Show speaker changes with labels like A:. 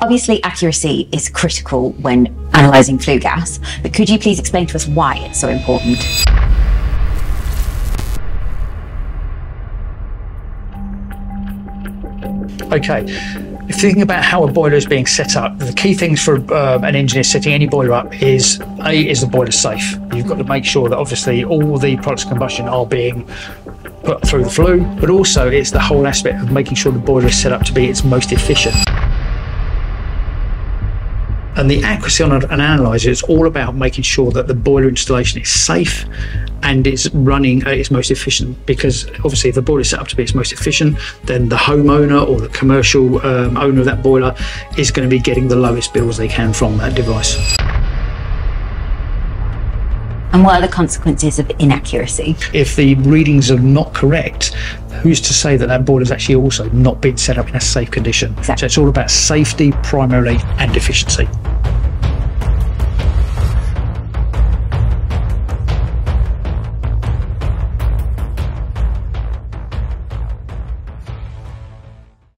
A: Obviously, accuracy is critical when analysing flue gas, but could you please explain to us why it's so important?
B: Okay, if you about how a boiler is being set up, the key things for um, an engineer setting any boiler up is A, is the boiler safe? You've got to make sure that obviously all the products of combustion are being put through the flue, but also it's the whole aspect of making sure the boiler is set up to be its most efficient. And the accuracy on an analyzer is all about making sure that the boiler installation is safe and it's running at its most efficient. Because obviously, if the boiler is set up to be its most efficient, then the homeowner or the commercial um, owner of that boiler is going to be getting the lowest bills they can from that device.
A: And what are the consequences of inaccuracy?
B: If the readings are not correct, who's to say that that boiler is actually also not being set up in a safe condition?
A: Exactly.
B: So it's all about safety primarily and efficiency.